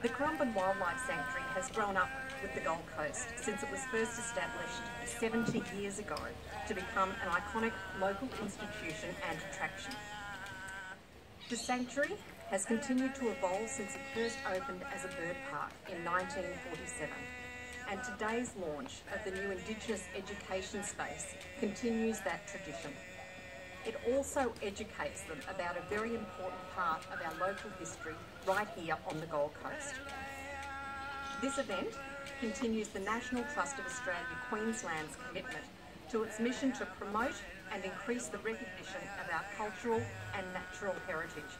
The Currumbin Wildlife Sanctuary has grown up with the Gold Coast since it was first established 70 years ago to become an iconic local institution and attraction. The sanctuary has continued to evolve since it first opened as a bird park in 1947 and today's launch of the new Indigenous education space continues that tradition. It also educates them about a very important part of our local history right here on the Gold Coast. This event continues the National Trust of Australia Queensland's commitment to its mission to promote and increase the recognition of our cultural and natural heritage